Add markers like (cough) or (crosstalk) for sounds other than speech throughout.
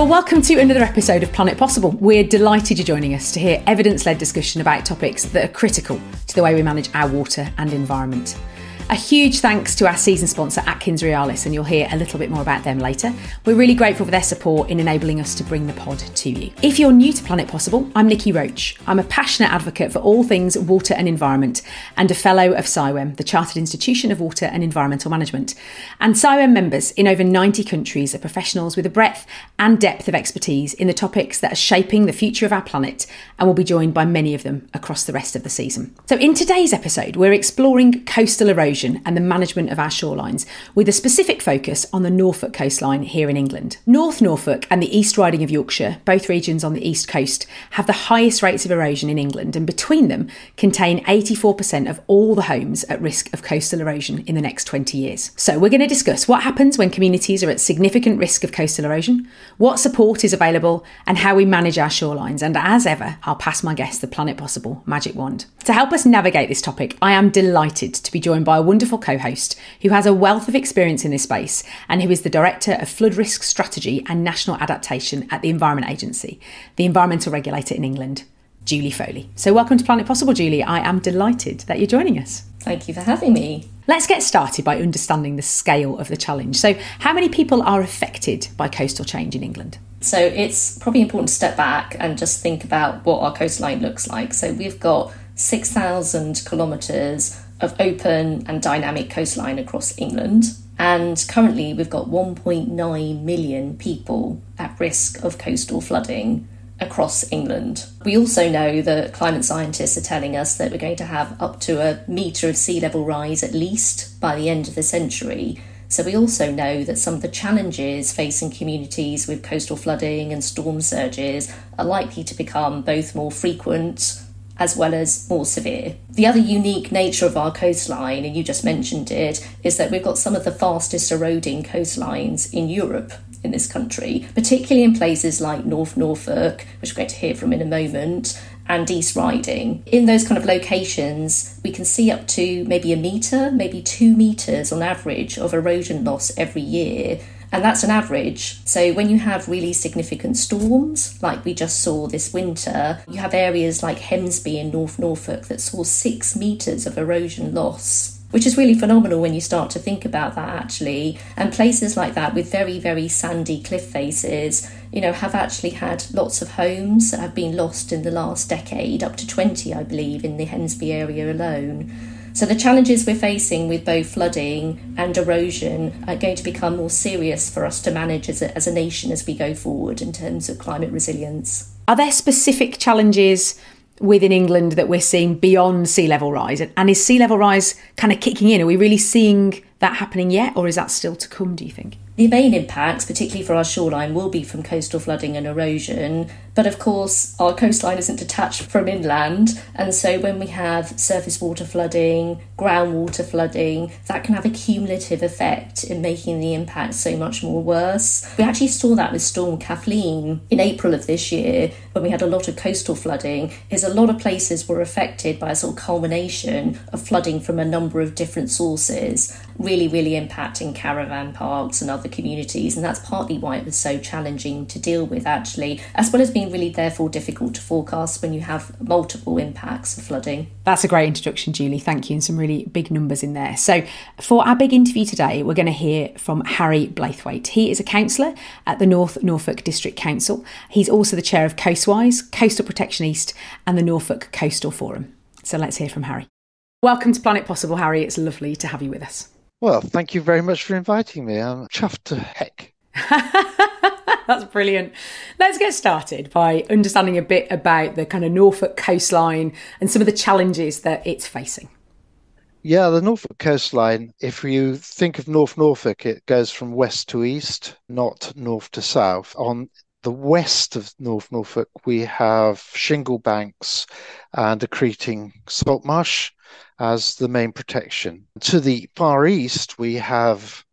Well, welcome to another episode of Planet Possible. We're delighted you're joining us to hear evidence led discussion about topics that are critical to the way we manage our water and environment. A huge thanks to our season sponsor, Atkins Realis, and you'll hear a little bit more about them later. We're really grateful for their support in enabling us to bring the pod to you. If you're new to Planet Possible, I'm Niki Roach. I'm a passionate advocate for all things water and environment and a fellow of CIWEM, the Chartered Institution of Water and Environmental Management. And CIWEM members in over 90 countries are professionals with a breadth and depth of expertise in the topics that are shaping the future of our planet, and we'll be joined by many of them across the rest of the season. So, in today's episode, we're exploring coastal erosion erosion and the management of our shorelines, with a specific focus on the Norfolk coastline here in England. North Norfolk and the East Riding of Yorkshire, both regions on the east coast, have the highest rates of erosion in England, and between them contain 84% of all the homes at risk of coastal erosion in the next 20 years. So, we're going to discuss what happens when communities are at significant risk of coastal erosion, what support is available, and how we manage our shorelines. And as ever, I'll pass my guest the Planet Possible magic wand. To help us navigate this topic, I am delighted to be joined by a wonderful co host who has a wealth of experience in this space and who is the Director of Flood Risk Strategy and National Adaptation at the Environment Agency, the environmental regulator in England, Julie Foley. So, welcome to Planet Possible, Julie. I am delighted that you're joining us. Thank you for having me. Let's get started by understanding the scale of the challenge. So, how many people are affected by coastal change in England? So, it's probably important to step back and just think about what our coastline looks like. So, we've got 6,000 kilometres of open and dynamic coastline across England. And currently, we've got 1.9 million people at risk of coastal flooding across England. We also know that climate scientists are telling us that we're going to have up to a metre of sea level rise at least by the end of the century. So, we also know that some of the challenges facing communities with coastal flooding and storm surges are likely to become both more frequent as well as more severe. The other unique nature of our coastline, and you just mentioned it, is that we've got some of the fastest eroding coastlines in Europe in this country, particularly in places like North Norfolk, which we're going to hear from in a moment, and East Riding. In those kind of locations, we can see up to maybe a metre, maybe two metres on average of erosion loss every year and that's an average. So when you have really significant storms, like we just saw this winter, you have areas like Hemsby in North Norfolk that saw six metres of erosion loss which is really phenomenal when you start to think about that actually. And places like that with very, very sandy cliff faces, you know, have actually had lots of homes that have been lost in the last decade, up to 20, I believe, in the Hemsby area alone. So the challenges we're facing with both flooding and erosion are going to become more serious for us to manage as a, as a nation as we go forward in terms of climate resilience. Are there specific challenges within England that we're seeing beyond sea level rise? And is sea level rise kind of kicking in? Are we really seeing that happening yet, or is that still to come, do you think? The main impacts, particularly for our shoreline, will be from coastal flooding and erosion. But of course, our coastline isn't detached from inland. And so when we have surface water flooding, groundwater flooding, that can have a cumulative effect in making the impact so much more worse. We actually saw that with Storm Kathleen in April of this year when we had a lot of coastal flooding, is a lot of places were affected by a sort of culmination of flooding from a number of different sources, really, really impacting caravan parks and other communities. And that's partly why it was so challenging to deal with, actually, as well as being really, therefore, difficult to forecast when you have multiple impacts of flooding. That's a great introduction, Julie. Thank you. And some really big numbers in there. So, for our big interview today, we're going to hear from Harry Blathwayt. He is a councillor at the North Norfolk District Council. He's also the chair of Coastwise, Coastal Protection East, and the Norfolk Coastal Forum. So, let's hear from Harry. Welcome to Planet Possible, Harry. It's lovely to have you with us. Well, thank you very much for inviting me. I'm chuffed to heck. (laughs) That's brilliant. Let's get started by understanding a bit about the kind of Norfolk coastline and some of the challenges that it's facing. Yeah, the Norfolk coastline, if you think of North Norfolk, it goes from west to east, not north to south. On the west of North Norfolk, we have shingle banks and accreting salt marsh as the main protection. To the far east, we have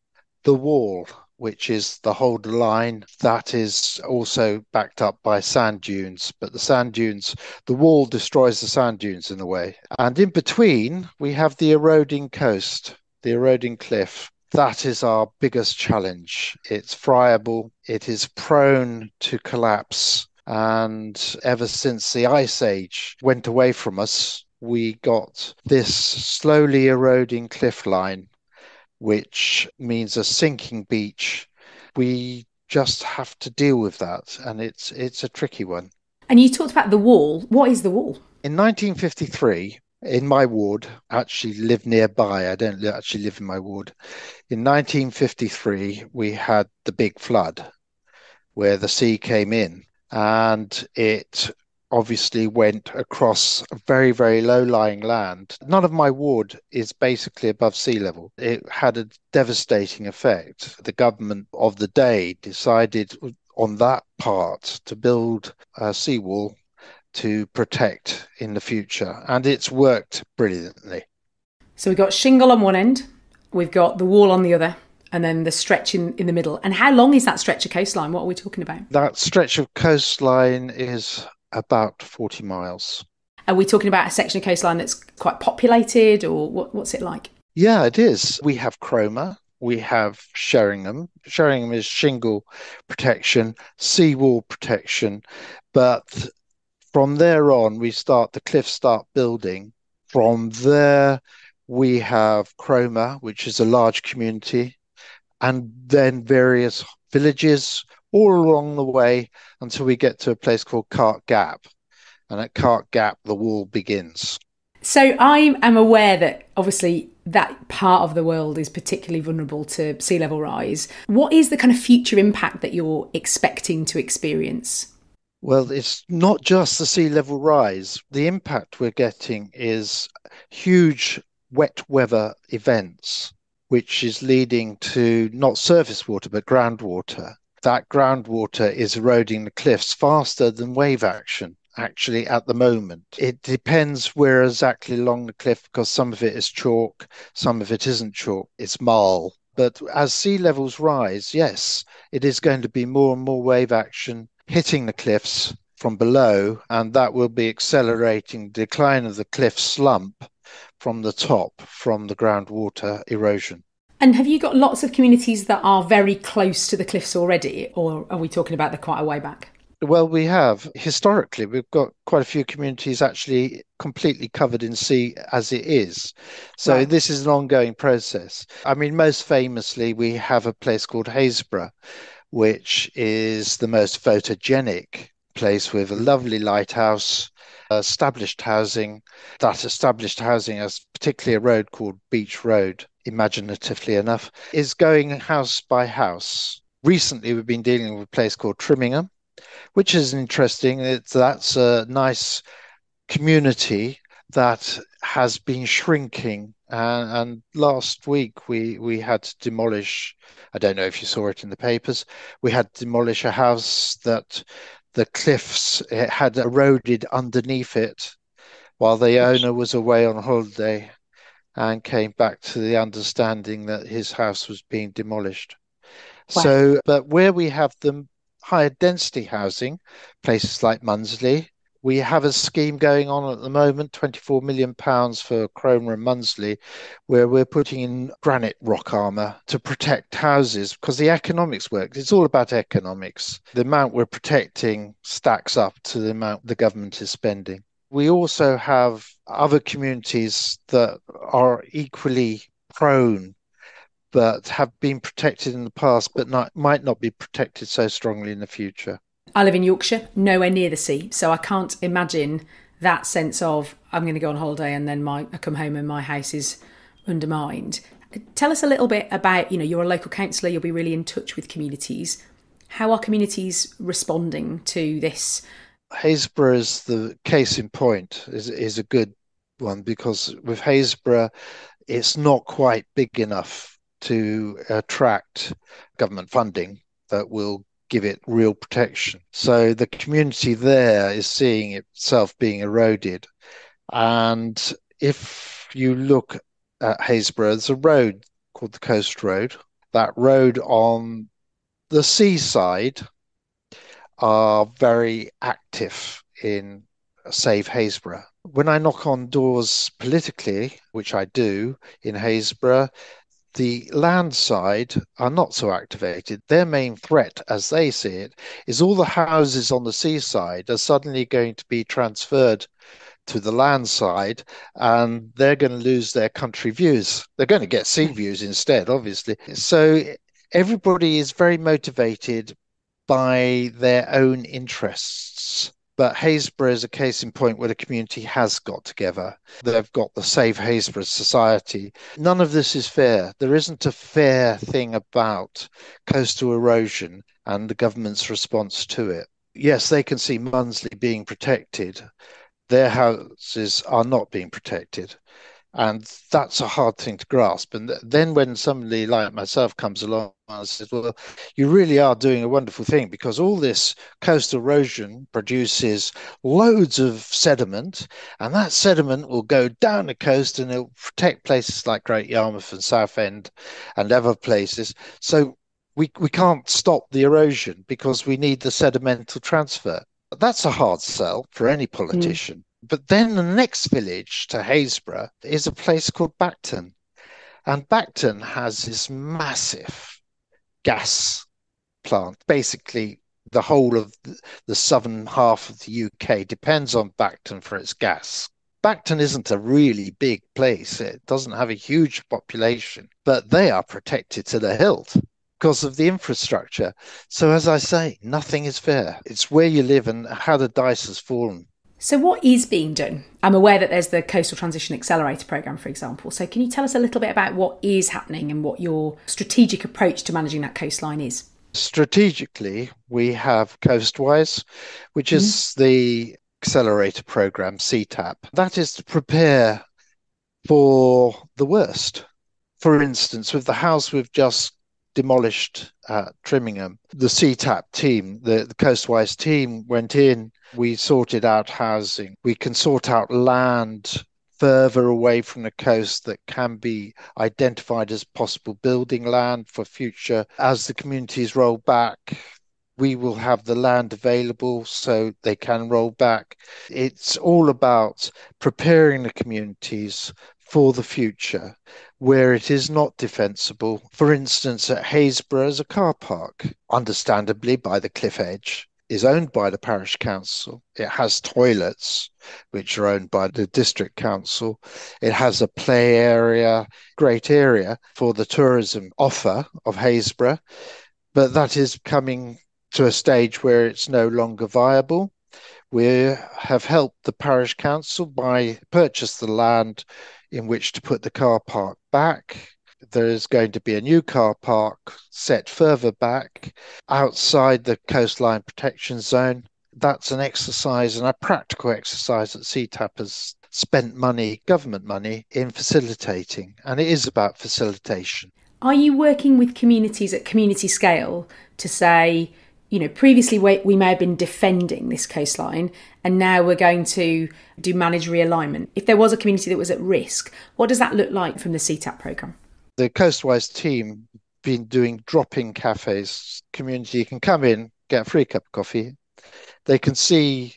the wall, which is the Holder line that is also backed up by sand dunes. But the sand dunes, the wall destroys the sand dunes in a way. And in between, we have the eroding coast, the eroding cliff. that is our biggest challenge. It's friable, it is prone to collapse. And ever since the Ice Age went away from us, we got this slowly eroding cliff line, which means a sinking beach. We just have to deal with that, and it's it's a tricky one. And you talked about the wall. What is the wall? In 1953, in my ward, I actually live nearby. I don't actually live in my ward. In 1953, we had the big flood where the sea came in and it obviously went across very, very low lying land. None of my ward is basically above sea level. It had a devastating effect. The government of the day decided on that part to build a seawall to protect in the future, and it's worked brilliantly. So we've got shingle on one end, we've got the wall on the other, and then the stretch in, in the middle. And how long is that stretch of coastline? What are we talking about? That stretch of coastline is about 40 miles. Are we talking about a section of coastline that's quite populated, or what, what's it like? Yeah, it is. We have Cromer, we have Sheringham. Sheringham is shingle protection, seawall protection, but from there on, we start the cliffs start building. From there, we have Cromer, which is a large community, and then various villages all along the way until we get to a place called Cart Gap. And at Cart Gap, the wall begins. So I am aware that obviously that part of the world is particularly vulnerable to sea level rise. What is the kind of future impact that you're expecting to experience? Well, it's not just the sea level rise. The impact we're getting is huge wet weather events, which is leading to not surface water, but groundwater. That groundwater is eroding the cliffs faster than wave action actually at the moment. It depends where exactly along the cliff because some of it is chalk, some of it isn't chalk, it's marl. But as sea levels rise, yes, it is going to be more and more wave action hitting the cliffs from below, and that will be accelerating decline of the cliff slump from the top from the groundwater erosion. And have you got lots of communities that are very close to the cliffs already, or are we talking about the quite a way back? Well, we have historically, we've got quite a few communities actually completely covered in sea as it is. So right. this is an ongoing process. I mean, most famously, we have a place called Happisburgh, which is the most photogenic place with a lovely lighthouse, established housing. That established housing has particularly a road called Beach Road, imaginatively enough, is going house by house. Recently, we've been dealing with a place called Trimingham, which is interesting. It's, that's a nice community that has been shrinking. And, and, last week we we had to demolish. I don't know if you saw it in the papers. We had to demolish a house that the cliffs had eroded underneath it, while the owner was away on holiday, and came back to the understanding that his house was being demolished. Wow. So, but where we have the higher density housing, places like Mundesley. We have a scheme going on at the moment, 24 million pounds for Cromer and Mundesley, where we're putting in granite rock armour to protect houses because the economics work. It's all about economics. The amount we're protecting stacks up to the amount the government is spending. We also have other communities that are equally prone but have been protected in the past but not, might not be protected so strongly in the future. I live in Yorkshire, nowhere near the sea, so I can't imagine that sense of I'm going to go on holiday and then my I come home and my house is undermined. Tell us a little bit about, you know, you're a local councillor, you'll be really in touch with communities. How are communities responding to this? Happisburgh is the case in point, is, is a good one because with Happisburgh, it's not quite big enough to attract government funding that will give it real protection. So the community there is seeing itself being eroded. And if you look at Happisburgh, there's a road called the Coast Road. That road on the seaside are very active in Save Happisburgh. When I knock on doors politically, which I do in Happisburgh, The land side are not so activated. Their main threat, as they see it, is all the houses on the seaside are suddenly going to be transferred to the land side and they're going to lose their country views. They're going to get sea hmm. views instead, obviously. So everybody is very motivated by their own interests. But Happisburgh is a case in point where the community has got together. They've got the Save Happisburgh Society. None of this is fair. There isn't a fair thing about coastal erosion and the government's response to it. Yes, they can see Mundesley being protected. Their houses are not being protected. And that's a hard thing to grasp. And then when somebody like myself comes along and says, well, you really are doing a wonderful thing because all this coastal erosion produces loads of sediment, and that sediment will go down the coast and it'll protect places like Great Yarmouth and Southend and other places. So we, we can't stop the erosion because we need the sedimental transfer. That's a hard sell for any politician. Mm. But then the next village to Happisburgh is a place called Bacton. And Bacton has this massive gas plant. Basically, the whole of the southern half of the UK depends on Bacton for its gas. Bacton isn't a really big place. It doesn't have a huge population, but they are protected to the hilt because of the infrastructure. So, as I say, nothing is fair. It's where you live and how the dice has fallen. So, what is being done? I'm aware that there's the Coastal Transition Accelerator Programme, for example. So, can you tell us a little bit about what is happening and what your strategic approach to managing that coastline is? Strategically, we have Coastwise, which mm-hmm. is the accelerator program, CTAP. That is to prepare for the worst. For instance, with the house we've just demolished at Trimingham, the CTAP team, the, the Coastwise team went in we sorted out housing. We can sort out land further away from the coast that can be identified as possible building land for future. As the communities roll back, we will have the land available so they can roll back. It's all about preparing the communities for the future where it is not defensible. For instance, at Happisburgh as a car park, understandably by the cliff edge is owned by the parish council. It has toilets, which are owned by the district council. It has a play area, great area for the tourism offer of Happisburgh, but that is coming to a stage where it's no longer viable. We have helped the parish council by purchase the land in which to put the car park back there is going to be a new car park set further back outside the coastline protection zone. That's an exercise and a practical exercise that CTAP has spent money, government money, in facilitating. And it is about facilitation. Are you working with communities at community scale to say, you know, previously we, we may have been defending this coastline and now we're going to do managed realignment? If there was a community that was at risk, what does that look like from the CTAP programme? the Coastwise team been doing drop-in cafes. Community can come in, get a free cup of coffee. They can see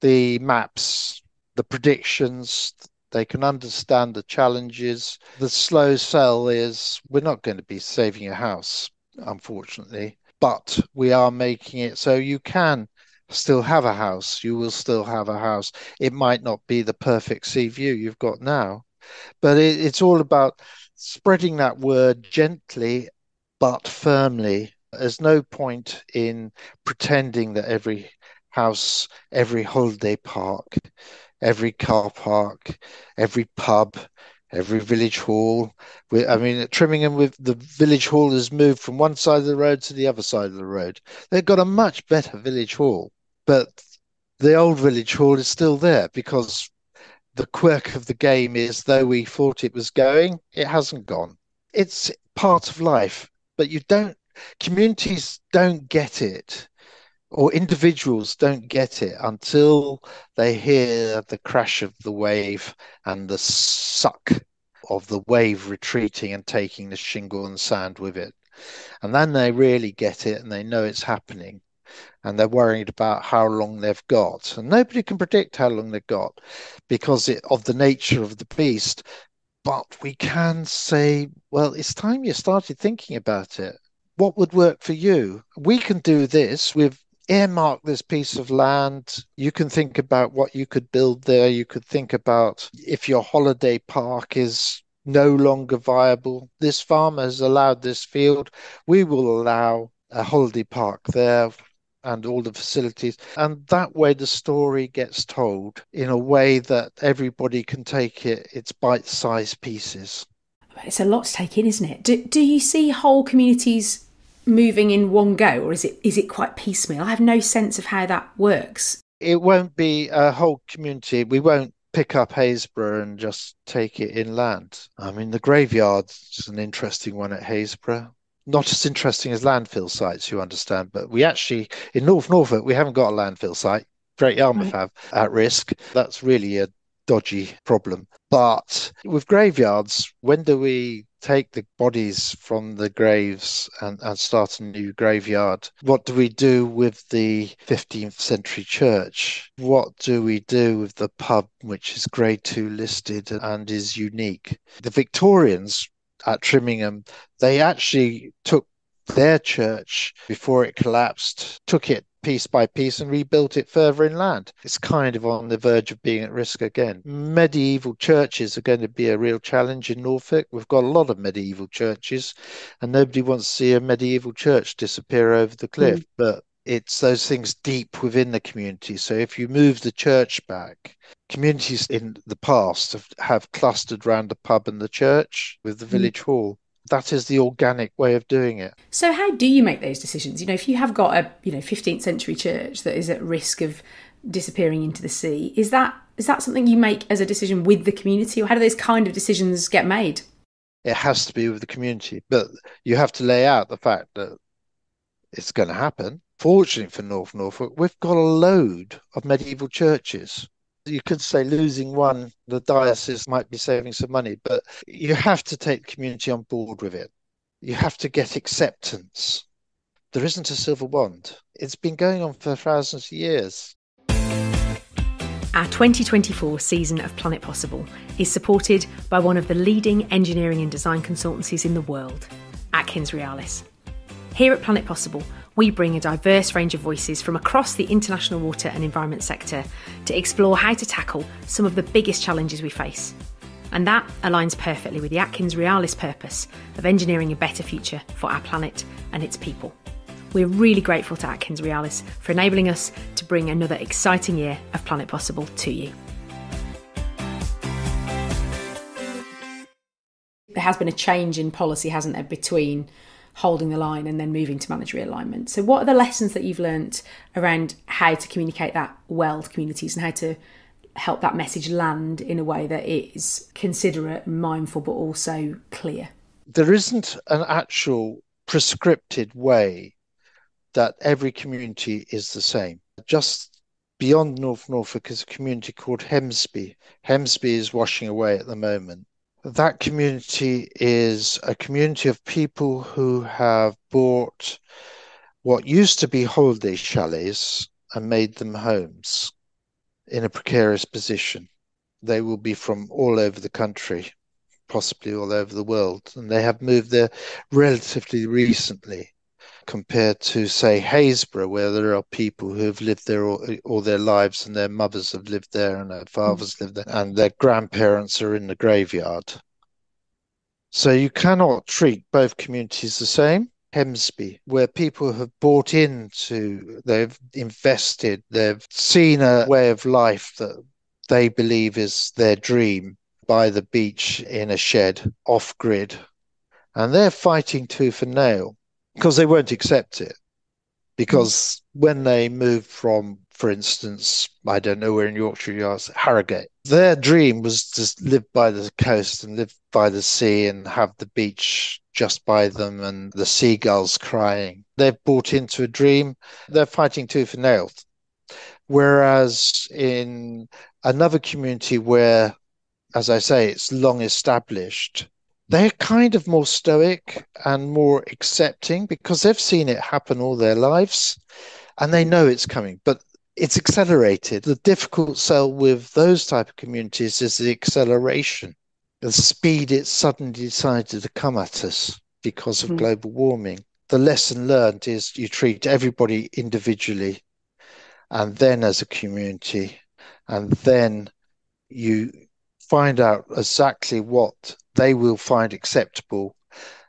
the maps, the predictions. They can understand the challenges. The slow sell is we're not going to be saving your house, unfortunately, but we are making it so you can still have a house. You will still have a house. It might not be the perfect sea view you've got now, but it, it's all about spreading that word gently but firmly. There's no point in pretending that every house, every holiday park, every car park, every pub, every village hall. We, I mean, at Trimingham, with the village hall has moved from one side of the road to the other side of the road. They've got a much better village hall, but the old village hall is still there because the quirk of the game is though we thought it was going, it hasn't gone. It's part of life, but you don't, communities don't get it or individuals don't get it until they hear the crash of the wave and the suck of the wave retreating and taking the shingle and sand with it. And then they really get it and they know it's happening and they're worried about how long they've got. And nobody can predict how long they've got because it, of the nature of the beast. but we can say, well, it's time you started thinking about it. What would work for you? We can do this. We've earmarked this piece of land. You can think about what you could build there. You could think about if your holiday park is no longer viable. This farmer has allowed this field. We will allow a holiday park there and all the facilities. And that way, the story gets told in a way that everybody can take it, it's bite sized pieces. It's a lot to take in, isn't it? Do, do you see whole communities moving in one go, or is it is it quite piecemeal? I have no sense of how that works. It won't be a whole community. We won't pick up Happisburgh and just take it inland. I mean, the graveyard's an interesting one at Happisburgh. Not as interesting as landfill sites, you understand, but we actually, in North Norfolk, we haven't got a landfill site. Great Yarmouth right. have at risk. That's really a dodgy problem. But with graveyards, when do we take the bodies from the graves and, and start a new graveyard? What do we do with the 15th century church? What do we do with the pub, which is grade two listed and is unique? The Victorians at Trimingham, they actually took their church before it collapsed, took it piece by piece and rebuilt it further inland. It's kind of on the verge of being at risk again. Medieval churches are going to be a real challenge in Norfolk. We've got a lot of medieval churches, and nobody wants to see a medieval church disappear over the cliff. Mm. But it's those things deep within the community. So if you move the church back, communities in the past have, have clustered around the pub and the church with the mm. village mm. hall that is the organic way of doing it. So how do you make those decisions? You know, if you have got a, you know, 15th century church that is at risk of disappearing into the sea, is that is that something you make as a decision with the community or how do those kind of decisions get made? It has to be with the community, but you have to lay out the fact that it's going to happen. Fortunately for North Norfolk, we've got a load of medieval churches you could say losing one, the diocese might be saving some money, but you have to take community on board with it. You have to get acceptance. There isn't a silver wand. It's been going on for thousands of years. Our 2024 season of Planet Possible is supported by one of the leading engineering and design consultancies in the world, AtkinsRéalis. Here at Planet Possible, we bring a diverse range of voices from across the international water and environment sector to explore how to tackle some of the biggest challenges we face. And that aligns perfectly with the AtkinsRéalis purpose of engineering a better future for our planet and its people. We're really grateful to AtkinsRéalis for enabling us to bring another exciting year of Planet Possible to you. There has been a change in policy, hasn't there, between holding the line and then moving to manage realignment. So, what are the lessons that you've learnt around how to communicate that well to communities and how to help that message land in a way that is considerate, mindful, but also clear? There isn't an actual prescripted way that every community is the same. Just beyond North Norfolk is a community called Hemsby. Hemsby is washing away at the moment that community is a community of people who have bought what used to be holiday chalets and made them homes in a precarious position. They will be from all over the country, possibly all over the world, and they have moved there relatively recently compared to, say, Happisburgh, where there are people who have lived there all, all their lives and their mothers have lived there and their fathers mm. lived there and their grandparents are in the graveyard. So you cannot treat both communities the same. Hemsby, where people have bought into, they've invested, they've seen a way of life that they believe is their dream by the beach in a shed off grid. And they're fighting tooth and nail because they won't accept it. Because hmm. when they move from, for instance, I don't know where in Yorkshire you are, Harrogate, their dream was to live by the coast and live by the sea and have the beach just by them and the seagulls crying. They've bought into a dream. They're fighting tooth and nail. Whereas in another community where, as I say, it's long established, they're kind of more stoic and more accepting because they've seen it happen all their lives and they know it's coming but it's accelerated the difficult sell with those type of communities is the acceleration the speed it suddenly decided to come at us because of mm. global warming. The lesson learned is you treat everybody individually and then as a community, and then you find out exactly what they will find acceptable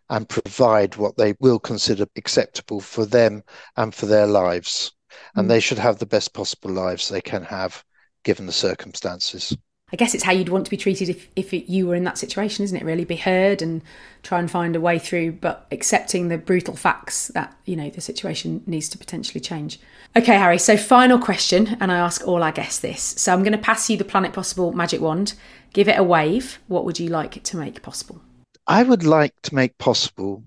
and provide what they will consider acceptable for them and for their lives. And mm. they should have the best possible lives they can have given the circumstances. I guess it's how you'd want to be treated if, if it, you were in that situation, isn't it? Really, be heard and try and find a way through, but accepting the brutal facts that you know the situation needs to potentially change. Okay, Harry. So final question, and I ask all our guests this. So I'm going to pass you the Planet Possible magic wand. Give it a wave. What would you like it to make possible? I would like to make possible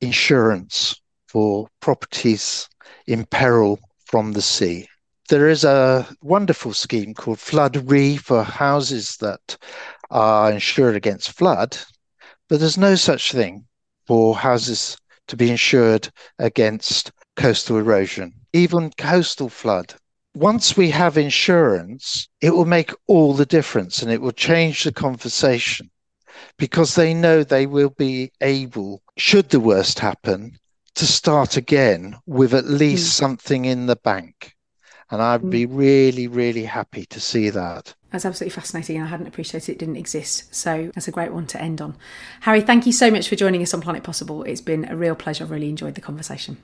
insurance for properties in peril from the sea. There is a wonderful scheme called Flood Re for houses that are insured against flood, but there's no such thing for houses to be insured against coastal erosion, even coastal flood. Once we have insurance, it will make all the difference and it will change the conversation because they know they will be able, should the worst happen, to start again with at least mm. something in the bank. And I'd mm. be really, really happy to see that. That's absolutely fascinating. I hadn't appreciated it didn't exist. So that's a great one to end on. Harry, thank you so much for joining us on Planet Possible. It's been a real pleasure. I've really enjoyed the conversation.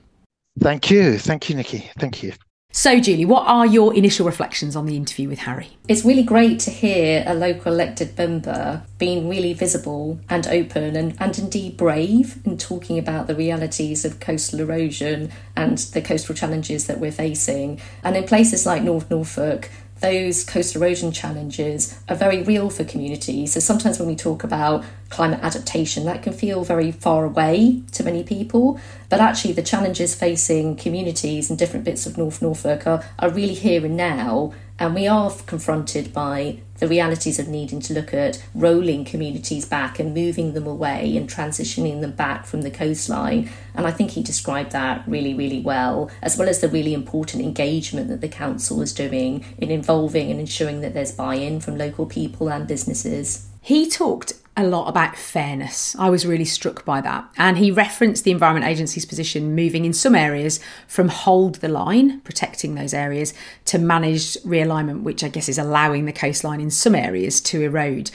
Thank you. Thank you, Niki. Thank you. So, Julie, what are your initial reflections on the interview with Harry? It's really great to hear a local elected member being really visible and open and, and indeed brave in talking about the realities of coastal erosion and the coastal challenges that we're facing. And in places like North Norfolk, those coast erosion challenges are very real for communities. So sometimes when we talk about climate adaptation, that can feel very far away to many people. But actually, the challenges facing communities in different bits of North Norfolk are, are really here and now. And we are confronted by the realities of needing to look at rolling communities back and moving them away and transitioning them back from the coastline. And I think he described that really, really well, as well as the really important engagement that the council is doing in involving and ensuring that there's buy in from local people and businesses. He talked a lot about fairness. I was really struck by that. And he referenced the Environment Agency's position moving in some areas from hold the line, protecting those areas, to managed realignment, which I guess is allowing the coastline in some areas to erode.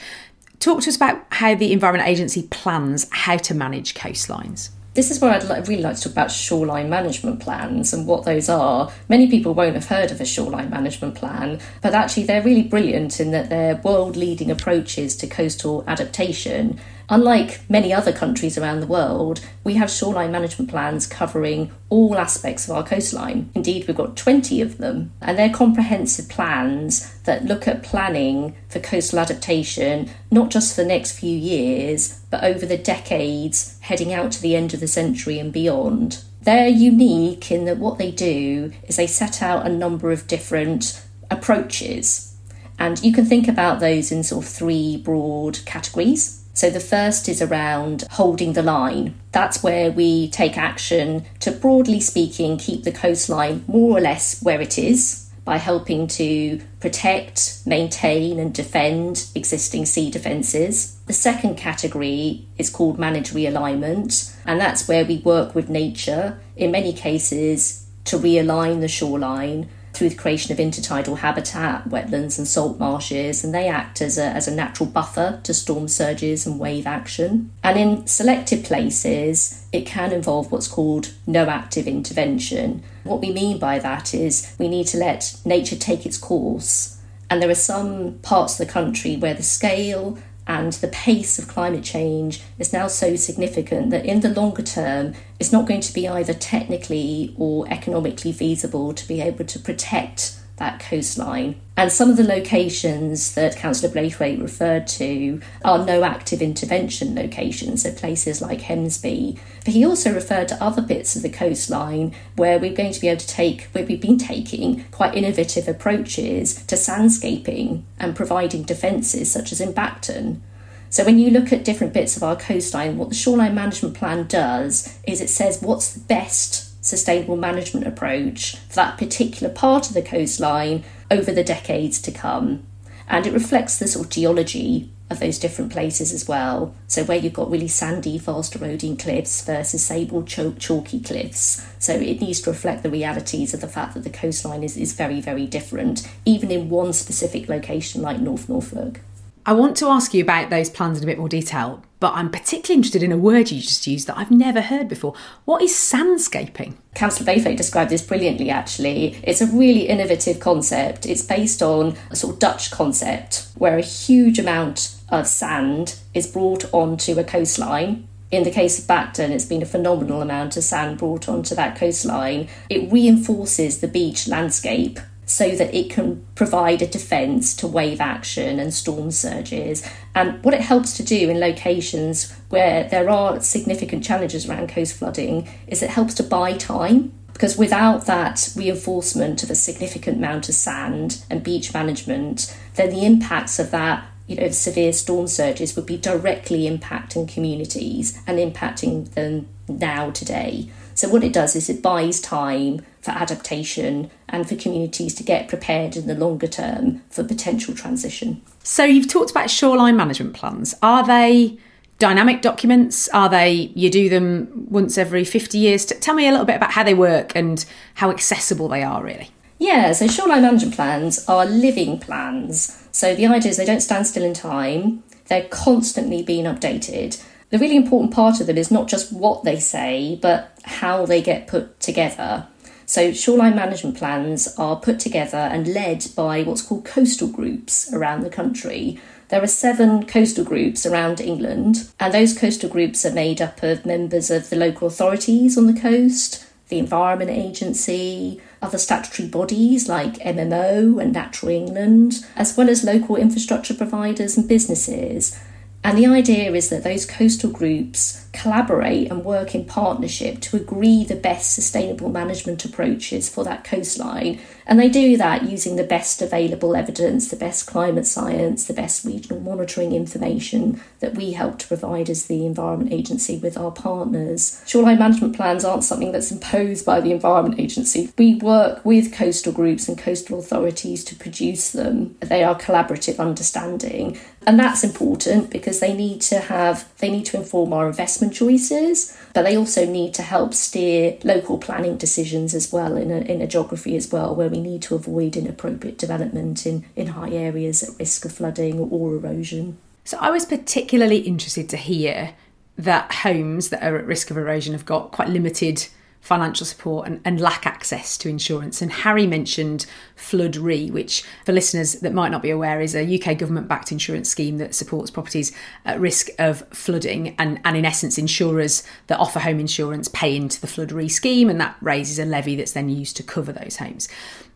Talk to us about how the Environment Agency plans how to manage coastlines this is where I'd really like to talk about shoreline management plans and what those are. Many people won't have heard of a shoreline management plan, but actually they're really brilliant in that they're world leading approaches to coastal adaptation Unlike many other countries around the world, we have shoreline management plans covering all aspects of our coastline. Indeed, we've got 20 of them, and they're comprehensive plans that look at planning for coastal adaptation, not just for the next few years, but over the decades heading out to the end of the century and beyond. They're unique in that what they do is they set out a number of different approaches. And you can think about those in sort of three broad categories. So the first is around holding the line. That's where we take action to, broadly speaking, keep the coastline more or less where it is by helping to protect, maintain, and defend existing sea defences. The second category is called managed realignment, and that's where we work with nature, in many cases, to realign the shoreline through the creation of intertidal habitat, wetlands, and salt marshes, and they act as a, as a natural buffer to storm surges and wave action. And in selected places, it can involve what's called no active intervention. What we mean by that is we need to let nature take its course. And there are some parts of the country where the scale and the pace of climate change is now so significant that in the longer term, it's not going to be either technically or economically feasible to be able to protect that coastline. And some of the locations that Councillor Braithwaite referred to are no active intervention locations, so places like Hemsby. But he also referred to other bits of the coastline where we're going to be able to take, where we've been taking quite innovative approaches to sandscaping and providing defences, such as in Bacton. So when you look at different bits of our coastline, what the shoreline management plan does is it says what's the best sustainable management approach for that particular part of the coastline over the decades to come. And it reflects the sort of geology of those different places as well. So, where you've got really sandy, fast eroding cliffs versus sable, chalky cliffs. So, it needs to reflect the realities of the fact that the coastline is, is very, very different, even in one specific location like North Norfolk. I want to ask you about those plans in a bit more detail, but I'm particularly interested in a word you just used that I've never heard before. What is sandscaping? Councillor Blathwayt described this brilliantly, actually. It's a really innovative concept. It's based on a sort of Dutch concept where a huge amount of sand is brought onto a coastline. In the case of Bacton, it's been a phenomenal amount of sand brought onto that coastline. It reinforces the beach landscape so that it can provide a defence to wave action and storm surges. And what it helps to do in locations where there are significant challenges around coast flooding is it helps to buy time. Because without that reinforcement of a significant amount of sand and beach management, then the impacts of that you know, severe storm surges would be directly impacting communities and impacting them now today. So, what it does is it buys time for adaptation and for communities to get prepared in the longer term for potential transition. So, you've talked about shoreline management plans. Are they dynamic documents? Are they, you do them once every 50 years? Tell me a little bit about how they work and how accessible they are, really. Yeah, so shoreline management plans are living plans. So, the idea is they don't stand still in time, they're constantly being updated the really important part of them is not just what they say, but how they get put together. So, shoreline management plans are put together and led by what's called coastal groups around the country. There are seven coastal groups around England, and those coastal groups are made up of members of the local authorities on the coast, the Environment Agency, other statutory bodies like MMO and Natural England, as well as local infrastructure providers and businesses. And the idea is that those coastal groups collaborate and work in partnership to agree the best sustainable management approaches for that coastline. And they do that using the best available evidence, the best climate science, the best regional monitoring information that we help to provide as the Environment Agency with our partners. Shoreline management plans aren't something that's imposed by the Environment Agency. We work with coastal groups and coastal authorities to produce them. They are collaborative understanding. And that's important because they need to have they need to inform our investment choices, but they also need to help steer local planning decisions as well in a, in a geography as well, where we need to avoid inappropriate development in, in high areas at risk of flooding or erosion. So I was particularly interested to hear that homes that are at risk of erosion have got quite limited financial support and, and, lack access to insurance. And Harry mentioned Flood Re, which, for listeners that might not be aware, is a UK government backed insurance scheme that supports properties at risk of flooding. And, and in essence, insurers that offer home insurance pay into the Flood Re scheme, and that raises a levy that's then used to cover those homes.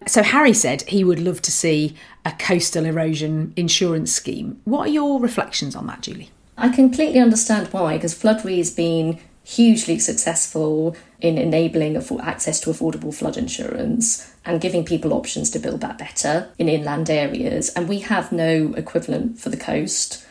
So Harry said he would love to see a coastal erosion insurance scheme. What are your reflections on that, Julie? I completely understand why, because Flood Re has been hugely successful in enabling access to affordable flood insurance and giving people options to build back better in inland areas. And we have no equivalent for the coast.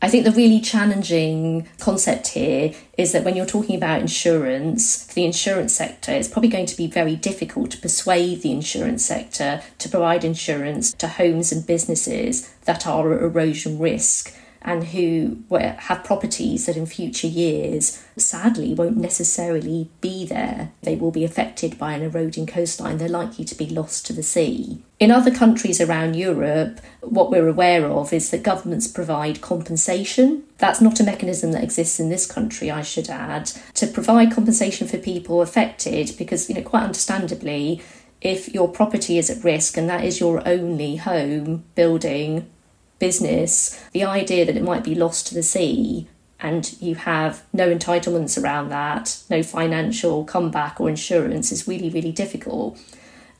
I think the really challenging concept here is that when you're talking about insurance, for the insurance sector, it's probably going to be very difficult to persuade the insurance sector to provide insurance to homes and businesses that are at erosion risk and who have properties that in future years sadly won't necessarily be there. They will be affected by an eroding coastline, they're likely to be lost to the sea. In other countries around Europe, what we're aware of is that governments provide compensation. That's not a mechanism that exists in this country, I should add, to provide compensation for people affected because, you know, quite understandably, if your property is at risk and that is your only home, building, business, the idea that it might be lost to the sea and you have no entitlements around that, no financial comeback or insurance is really, really difficult.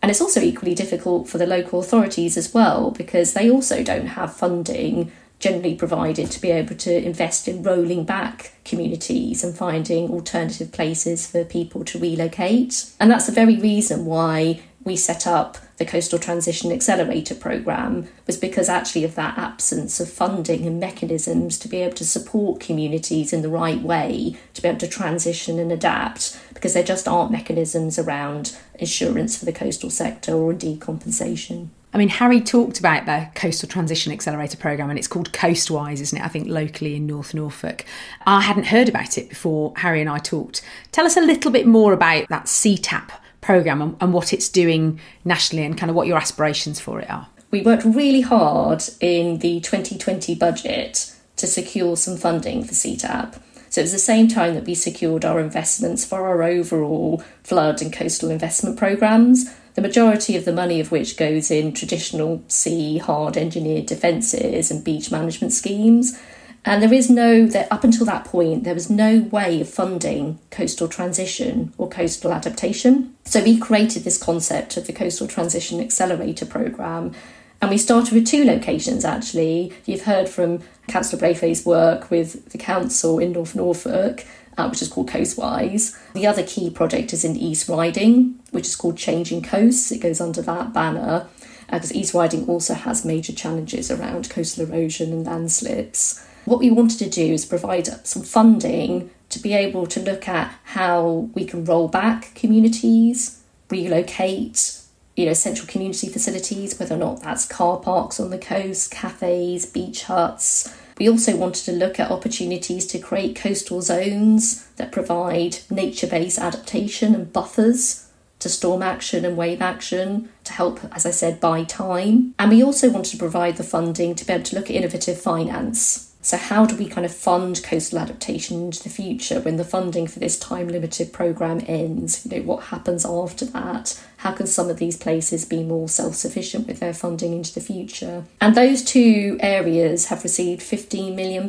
And it's also equally difficult for the local authorities as well because they also don't have funding generally provided to be able to invest in rolling back communities and finding alternative places for people to relocate. And that's the very reason why we set up the Coastal Transition Accelerator Programme was because actually of that absence of funding and mechanisms to be able to support communities in the right way, to be able to transition and adapt, because there just aren't mechanisms around insurance for the coastal sector or indeed compensation. I mean, Harry talked about the Coastal Transition Accelerator Programme and it's called Coastwise, isn't it? I think locally in North Norfolk. I hadn't heard about it before Harry and I talked. Tell us a little bit more about that CTAP programme and, and what it's doing nationally and kind of what your aspirations for it are. We worked really hard in the 2020 budget to secure some funding for CTAP. So it was the same time that we secured our investments for our overall flood and coastal investment programmes, the majority of the money of which goes in traditional sea hard engineered defences and beach management schemes. And there is no, that up until that point, there was no way of funding coastal transition or coastal adaptation. So we created this concept of the Coastal Transition Accelerator Programme and we started with two locations actually. You've heard from Councillor Blathwayt's work with the council in North Norfolk, uh, which is called Coastwise. The other key project is in East Riding, which is called Changing Coasts. It goes under that banner because uh, East Riding also has major challenges around coastal erosion and landslips. What we wanted to do is provide some funding to be able to look at how we can roll back communities, relocate, you know, central community facilities, whether or not that's car parks on the coast, cafes, beach huts. We also wanted to look at opportunities to create coastal zones that provide nature based adaptation and buffers to storm action and wave action to help, as I said, buy time. And we also wanted to provide the funding to be able to look at innovative finance so, how do we kind of fund coastal adaptation into the future when the funding for this time limited programme ends? You know, what happens after that? How can some of these places be more self sufficient with their funding into the future? And those two areas have received £15 million,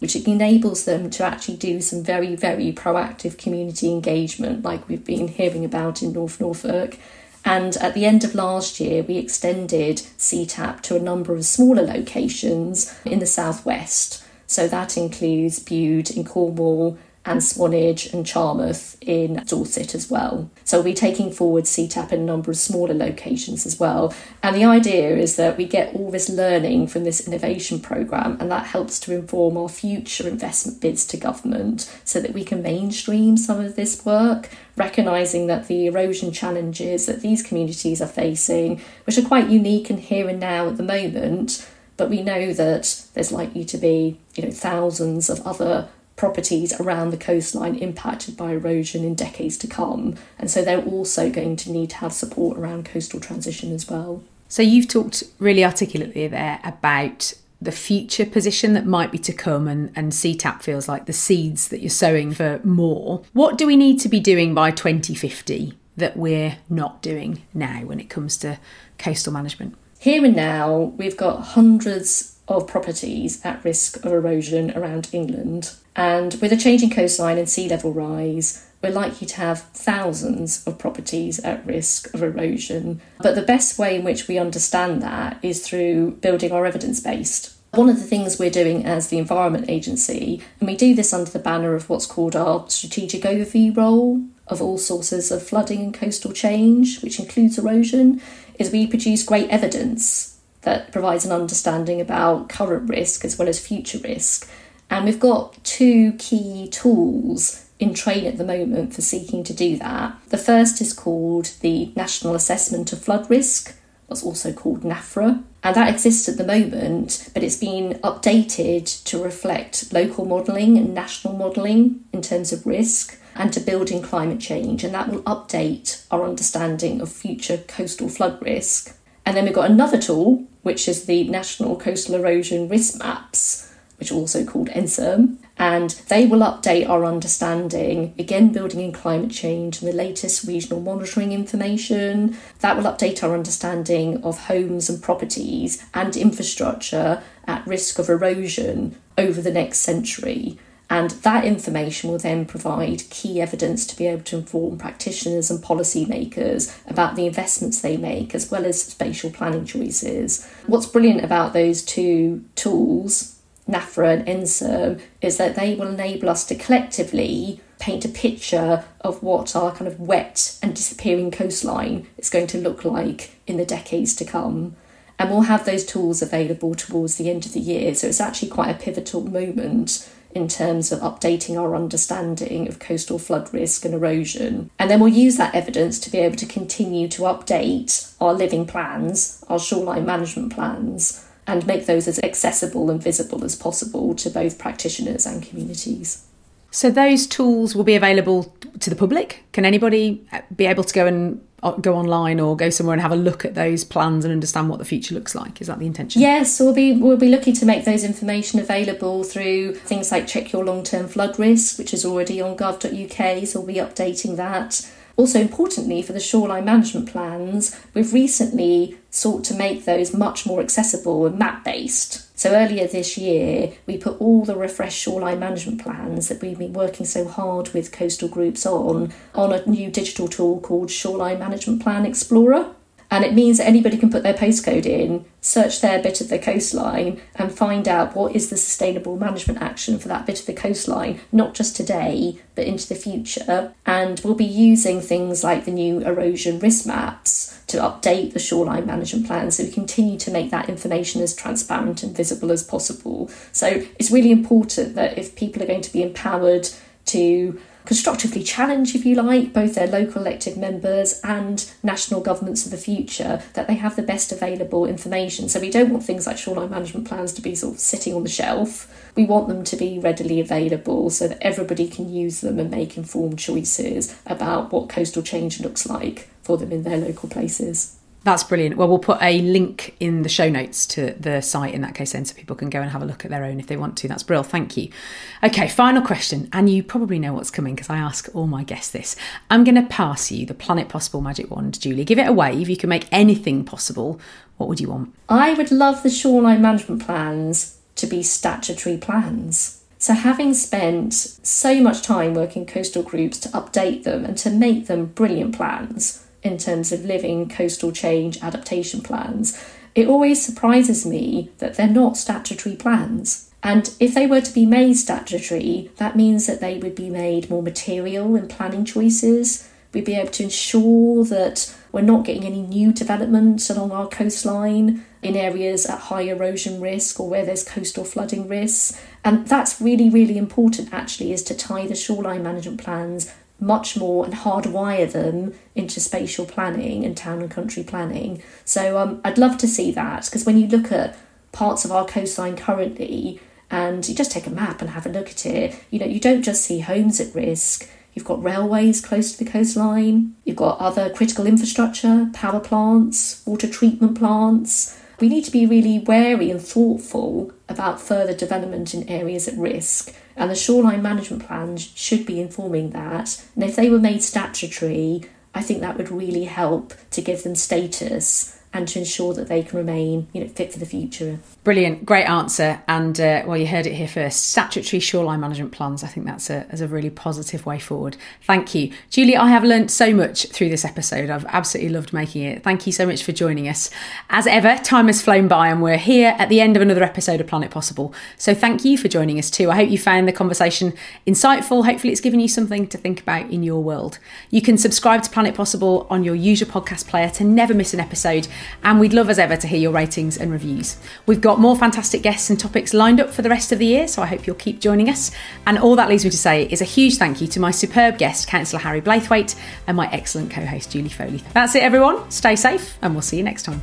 which enables them to actually do some very, very proactive community engagement, like we've been hearing about in North Norfolk and at the end of last year, we extended CTAP to a number of smaller locations in the southwest. So that includes Bude in Cornwall, and Swanage and Charmouth in Dorset as well. So we'll be taking forward CTAP in a number of smaller locations as well. And the idea is that we get all this learning from this innovation programme and that helps to inform our future investment bids to government so that we can mainstream some of this work, recognising that the erosion challenges that these communities are facing, which are quite unique and here and now at the moment, but we know that there's likely to be you know thousands of other properties around the coastline impacted by erosion in decades to come. And so they're also going to need to have support around coastal transition as well. So you've talked really articulately there about the future position that might be to come and, and CTAP feels like the seeds that you're sowing for more. What do we need to be doing by 2050 that we're not doing now when it comes to coastal management? Here and now, we've got hundreds of properties at risk of erosion around England. And with a changing coastline and sea level rise, we're likely to have thousands of properties at risk of erosion. But the best way in which we understand that is through building our evidence based. One of the things we're doing as the Environment Agency, and we do this under the banner of what's called our strategic overview role of all sources of flooding and coastal change, which includes erosion, is we produce great evidence that provides an understanding about current risk as well as future risk. And we've got two key tools in train at the moment for seeking to do that. The first is called the National Assessment of Flood Risk, what's also called NAFRA. And that exists at the moment, but it's been updated to reflect local modelling and national modelling in terms of risk and to build in climate change. And that will update our understanding of future coastal flood risk. And then we've got another tool which is the National Coastal Erosion Risk Maps, which are also called NCERM, and they will update our understanding, again, building in climate change and the latest regional monitoring information. That will update our understanding of homes and properties and infrastructure at risk of erosion over the next century. And that information will then provide key evidence to be able to inform practitioners and policymakers about the investments they make, as well as spatial planning choices. What's brilliant about those two tools, NAFRA and NCERM, is that they will enable us to collectively paint a picture of what our kind of wet and disappearing coastline is going to look like in the decades to come. And we'll have those tools available towards the end of the year. So it's actually quite a pivotal moment in terms of updating our understanding of coastal flood risk and erosion. And then we'll use that evidence to be able to continue to update our living plans, our shoreline management plans, and make those as accessible and visible as possible to both practitioners and communities. So those tools will be available to the public. Can anybody be able to go and uh, go online or go somewhere and have a look at those plans and understand what the future looks like? Is that the intention? Yes, we'll be we'll be looking to make those information available through things like check your long term flood risk, which is already on gov.uk. So we'll be updating that. Also, importantly, for the shoreline management plans, we've recently sought to make those much more accessible and map based. So, earlier this year, we put all the refreshed shoreline management plans that we've been working so hard with coastal groups on on a new digital tool called Shoreline Management Plan Explorer. And it means that anybody can put their postcode in, search their bit of the coastline, and find out what is the sustainable management action for that bit of the coastline, not just today, but into the future. And we'll be using things like the new erosion risk maps to update the shoreline management plan so we continue to make that information as transparent and visible as possible. So it's really important that if people are going to be empowered to constructively challenge, if you like, both their local elected members and national governments of the future, that they have the best available information. So we don't want things like shoreline management plans to be sort of sitting on the shelf. We want them to be readily available so that everybody can use them and make informed choices about what coastal change looks like for them in their local places. That's brilliant. Well, we'll put a link in the show notes to the site in that case, then, so people can go and have a look at their own if they want to. That's brilliant. Thank you. Okay, final question. And you probably know what's coming because I ask all my guests this. I'm going to pass you the Planet Possible magic wand, Julie. Give it a wave. You can make anything possible. What would you want? I would love the shoreline management plans to be statutory plans. So, having spent so much time working coastal groups to update them and to make them brilliant plans, in terms of living coastal change adaptation plans, it always surprises me that they're not statutory plans. And if they were to be made statutory, that means that they would be made more material in planning choices. We'd be able to ensure that we're not getting any new developments along our coastline in areas at high erosion risk or where there's coastal flooding risks. And that's really, really important actually, is to tie the shoreline management plans much more and hardwire them into spatial planning and town and country planning. So um, I'd love to see that because when you look at parts of our coastline currently and you just take a map and have a look at it, you know, you don't just see homes at risk. You've got railways close to the coastline, you've got other critical infrastructure, power plants, water treatment plants. We need to be really wary and thoughtful about further development in areas at risk and the shoreline management plans should be informing that. And if they were made statutory, I think that would really help to give them status and to ensure that they can remain you know, fit for the future. Brilliant, great answer. And uh, well, you heard it here first. Statutory shoreline management plans. I think that's a, that's a really positive way forward. Thank you, Julie. I have learnt so much through this episode. I've absolutely loved making it. Thank you so much for joining us. As ever, time has flown by, and we're here at the end of another episode of Planet Possible. So thank you for joining us too. I hope you found the conversation insightful. Hopefully, it's given you something to think about in your world. You can subscribe to Planet Possible on your usual podcast player to never miss an episode. And we'd love as ever to hear your ratings and reviews. We've got more fantastic guests and topics lined up for the rest of the year, so I hope you'll keep joining us. And all that leaves me to say is a huge thank you to my superb guest, Councillor Harry Blathwayt, and my excellent co host, Julie Foley. That's it, everyone. Stay safe, and we'll see you next time.